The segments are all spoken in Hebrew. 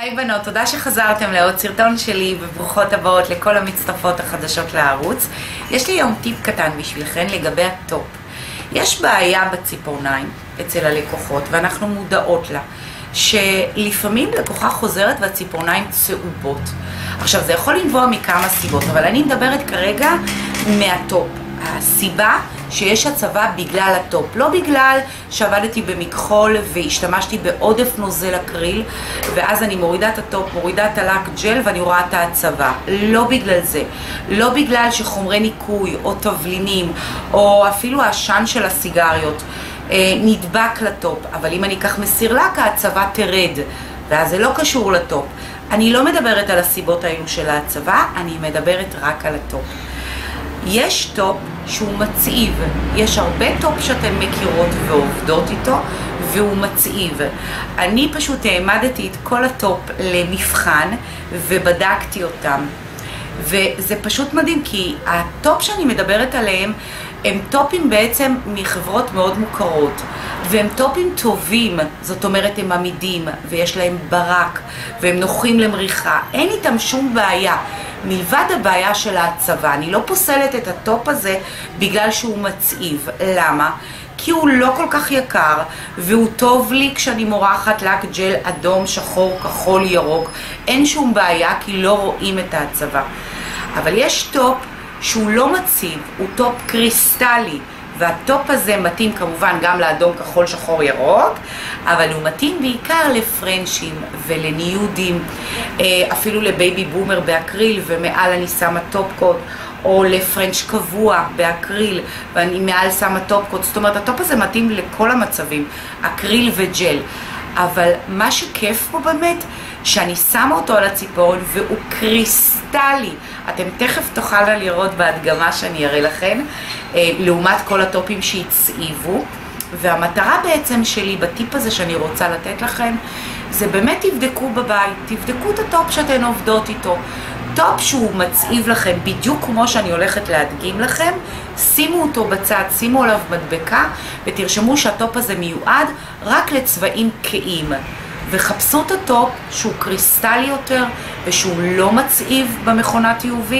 היי בנות, תודה שחזרתם לעוד סרטון שלי וברוכות הבאות לכל המצטרפות החדשות לערוץ. יש לי היום טיפ קטן בשבילכן לגבי הטופ. יש בעיה בציפורניים אצל הלקוחות ואנחנו מודעות לה, שלפעמים לקוחה חוזרת והציפורניים צהובות. עכשיו זה יכול לנבוע מכמה סיבות, אבל אני מדברת כרגע מהטופ. הסיבה שיש הצהבה בגלל הטופ, לא בגלל שעבדתי במכחול והשתמשתי בעודף נוזל אקריל ואז אני מורידה את הטופ, מורידה את הלק ג'ל ואני רואה את ההצהבה, לא בגלל זה, לא בגלל שחומרי ניקוי או תבלינים או אפילו העשן של הסיגריות אה, נדבק לטופ, אבל אם אני אקח מסיר לק ההצהבה תרד. ואז זה לא קשור לטופ. אני לא מדברת על הסיבות האלו של ההצהבה, אני מדברת רק על הטופ. יש טופ שהוא מצהיב, יש הרבה טופ שאתן מכירות ועובדות איתו והוא מצהיב. אני פשוט העמדתי את כל הטופ למבחן ובדקתי אותם. וזה פשוט מדהים כי הטופ שאני מדברת עליהם הם טופים בעצם מחברות מאוד מוכרות והם טופים טובים, זאת אומרת הם עמידים ויש להם ברק והם נוחים למריחה, אין איתם שום בעיה מלבד הבעיה של ההצהבה, אני לא פוסלת את הטופ הזה בגלל שהוא מצהיב, למה? כי הוא לא כל כך יקר והוא טוב לי כשאני מורחת לק ג'ל אדום, שחור, כחול, ירוק, אין שום בעיה כי לא רואים את ההצהבה. אבל יש טופ שהוא לא מצהיב, הוא טופ קריסטלי. והטופ הזה מתאים כמובן גם לאדום, כחול, שחור, ירוק, אבל הוא מתאים בעיקר לפרנצ'ים ולניודים, אה, אפילו ל baby boomer באקריל, ומעל אני שמה top coat. או לפרנץ' קבוע באקריל, ואני מעל שמה top coat, זאת אומרת הטופ הזה מתאים לכל המצבים, אקריל וג'ל. אבל מה שכיף פה באמת, שאני שמה אותו על הציפורן והוא קריסטלי. אתם תכף תוכלו לראות בהדגמה שאני אראה לכם, אה, לעומת כל הטופים שהצהיבו. והמטרה בעצם שלי בטיפ הזה שאני רוצה לתת לכם, זה באמת תבדקו בבית, תבדקו את הטופ שאתן עובדות איתו. טופ שהוא מצהיב לכם בדיוק כמו שאני הולכת להדגים לכם, שימו אותו בצד, שימו עליו מדבקה ותרשמו שהטופ הזה מיועד רק לצבעים כהים. וחפשו את הטופ שהוא קריסטלי יותר ושהוא לא מצהיב במכונת UV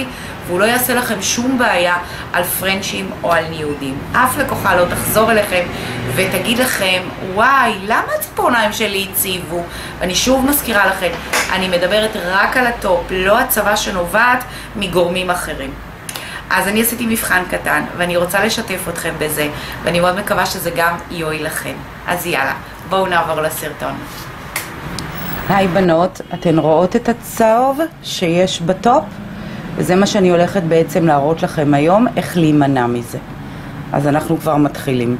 והוא לא יעשה לכם שום בעיה על פרנצ'ים או על ניודים. אף לקוחה לא תחזור אליכם ותגיד לכם, וואי, למה הציפורניים שלי הצהיבו? ואני שוב מזכירה לכם, אני מדברת רק על הטופ, לא הצהבה שנובעת מגורמים אחרים. אז אני עשיתי מבחן קטן, ואני רוצה לשתף אתכם בזה, ואני מאוד מקווה שזה גם יועיל לכם. אז יאללה, בואו נעבור לסרטון. היי בנות, אתן רואות את הצהוב שיש בטופ? וזה מה שאני הולכת בעצם להראות לכם היום, איך להימנע מזה. אז אנחנו כבר מתחילים.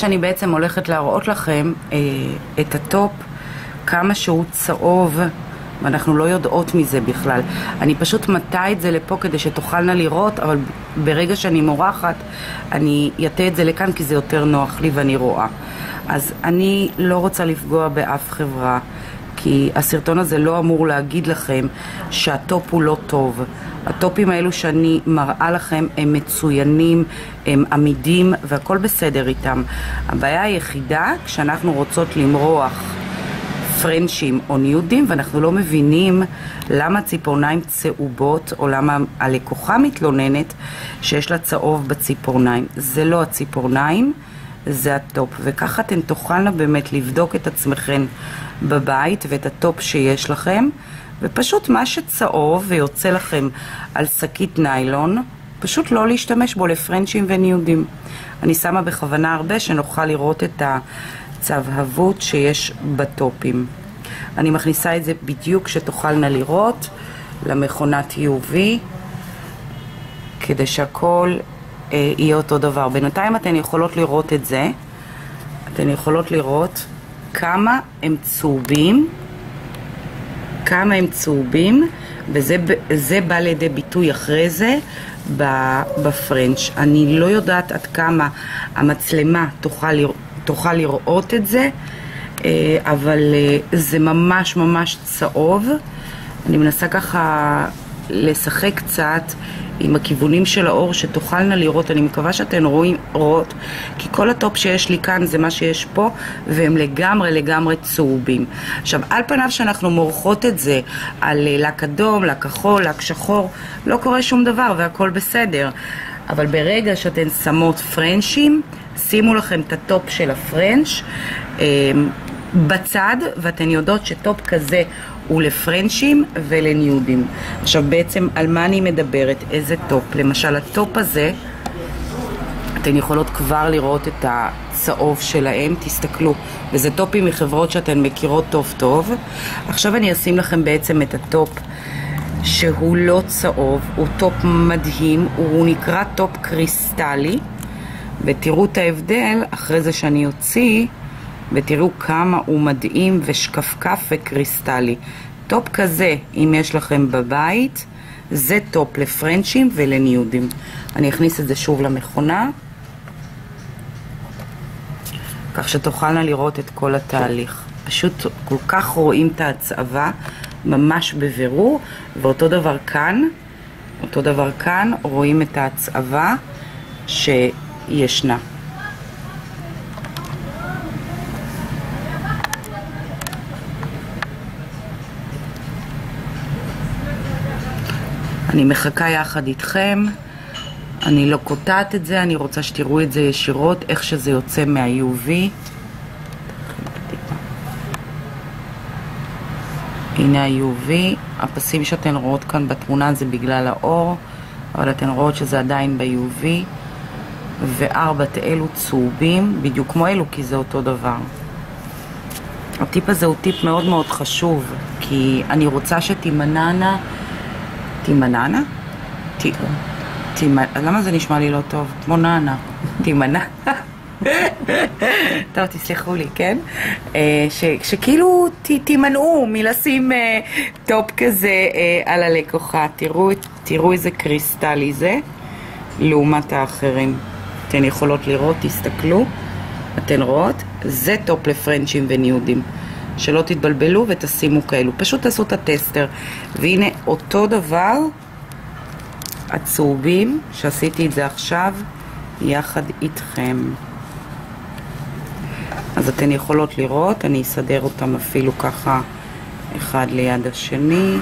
שאני בעצם הולכת להראות לכם, אה, את הטופ, כמה שהוא צהוב, ואנחנו לא יודעות מזה בכלל. אני פשוט מטה את זה לפה כדי שתוכלנה לראות, אבל ברגע שאני מורחת, אני אטה את זה לכאן כי זה יותר נוח לי ואני רואה. אז אני לא רוצה לפגוע באף חברה. כי הסרטון הזה לא אמור להגיד לכם שהטופ הוא לא טוב. הטופים האלו שאני מראה לכם הם מצוינים, הם עמידים והכל בסדר איתם. הבעיה היחידה כשאנחנו רוצות למרוח פרנצ'ים או ניודים ואנחנו לא מבינים למה ציפורניים צהובות או למה הלקוחה מתלוננת שיש לה צהוב בציפורניים. זה לא הציפורניים, זה הטופ. וככה אתן תוכלנה באמת לבדוק את עצמכן בבית ואת הטופ שיש לכם. ופשוט מה שצהוב ויוצא לכם על שקית ניילון, פשוט לא להשתמש בו לפרנצ'ים וניודים. אני שמה בכוונה הרבה שנוכל לראות את הצהבהבות שיש בטופים. אני מכניסה את זה בדיוק שתוכלנה לראות למכונת UV, כדי שהכל יהיה אותו דבר. בינתיים אתן יכולות לראות את זה, אתן יכולות לראות כמה הם צהובים כמה הם צהובים, וזה בא לידי ביטוי אחרי זה בפרנץ'. אני לא יודעת עד כמה המצלמה תוכל, תוכל לראות את זה, אה, אבל אה, זה ממש ממש צהוב. אני מנסה ככה לשחק קצת עם הכיוונים של האור שתוכלנה לראות, אני מקווה שאתן רואים, רואות, כי כל הטופ שיש לי כאן זה מה שיש פה, והם לגמרי לגמרי צהובים. עכשיו, על פניו שאנחנו מורחות את זה על אה, לק אדום, לק כחול, לק שחור, לא קורה שום דבר והכל בסדר. אבל ברגע שאתן שמות פרנצ'ים, שימו לכם את הטופ של הפרנץ' אה, בצד, ואתן יודעות שטופ כזה הוא לפרנצ'ים ולניודים. עכשיו בעצם על מה אני מדברת? איזה טופ? למשל הטופ הזה, אתן יכולות כבר לראות את הצהוב שלהם, תסתכלו, וזה טופים מחברות שאתן מכירות טוב טוב. עכשיו אני אשים לכם בעצם את הטופ שהוא לא צהוב, הוא טופ מדהים, הוא נקרא טופ קריסטלי, ותראו את ההבדל אחרי זה שאני אוציא ותראו כמה הוא מדהים ושקפקף וקריסטלי. טופ כזה, אם יש לכם בבית, זה טופ לפרנצ'ים ולניודים. אני אכניס את זה שוב למכונה, כך שתוכלנה לראות את כל התהליך. פשוט כל כך רואים את ההצהבה, ממש בבירור, ואותו דבר כאן, אותו דבר כאן, רואים את ההצהבה שישנה. אני מחכה יחד איתכם, אני לא קוטעת את זה, אני רוצה שתראו את זה ישירות, איך שזה יוצא מה-UV. הנה ה-UV, הפסים שאתן רואות כאן בתמונה זה בגלל האור, אבל אתן רואות שזה עדיין ב-UV, וארבע אלו צהובים, בדיוק כמו אלו, כי זה אותו דבר. הטיפ הזה הוא טיפ מאוד מאוד חשוב, כי אני רוצה שתימנענה תימנענה? למה זה נשמע לי לא טוב? כמו נענה. תימנע. טוב, תסלחו לי, כן? אה, שכאילו תימנעו מלשים אה, טופ כזה אה, על הלקוחה. תראו איזה קריסטלי זה לעומת האחרים. אתן יכולות לראות, תסתכלו. אתן רואות? זה טופ לפרנצ'ים וניודים. שלא תתבלבלו ותשימו כאלו. פשוט תעשו את הטסטר. והנה אותו דבר, הצהובים, שעשיתי את זה עכשיו, יחד איתכם. אז אתן יכולות לראות, אני אסדר אותם אפילו ככה אחד ליד השני.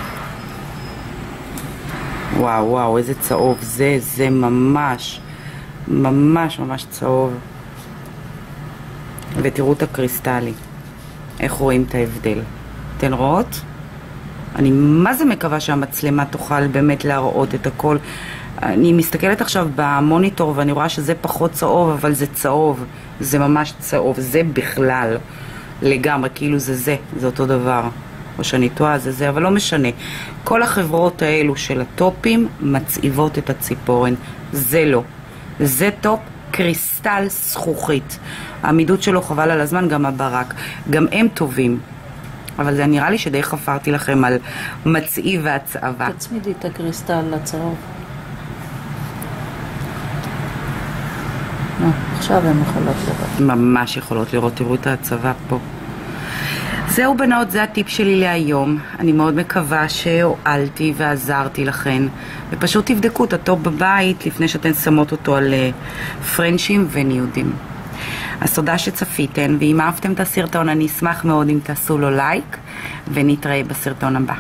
וואו, וואו, איזה צהוב זה, זה ממש, ממש ממש צהוב. ותראו את הקריסטלי. איך רואים את ההבדל. אתן רואות? אני מה זה מקווה שהמצלמה תוכל באמת להראות את הכל. אני מסתכלת עכשיו במוניטור ואני רואה שזה פחות צהוב, אבל זה צהוב. זה ממש צהוב. זה בכלל לגמרי, כאילו זה זה, זה אותו דבר. או שאני טועה, זה זה, אבל לא משנה. כל החברות האלו של הטופים מצעיבות את הציפורן. זה לא. זה טופ קריסטל זכוכית. העמידות שלו חבל על הזמן, גם הברק. גם הם טובים. אבל זה נראה לי שדי חפרתי לכם על מצהיב והצהבה. תצמידי את הקריסטל לצהוב. עכשיו הן יכולות לראות. ממש יכולות לראות, תראו את ההצהבה פה. זהו בנות, זה הטיפ שלי להיום. אני מאוד מקווה שהועלתי ועזרתי לכן. ופשוט תבדקו את הטופ בבית לפני שאתן שמות אותו על אה, פרנצ'ים וניודים. אז תודה שצפיתן, ואם אהבתם את הסרטון אני אשמח מאוד אם תעשו לו לייק, ונתראה בסרטון הבא.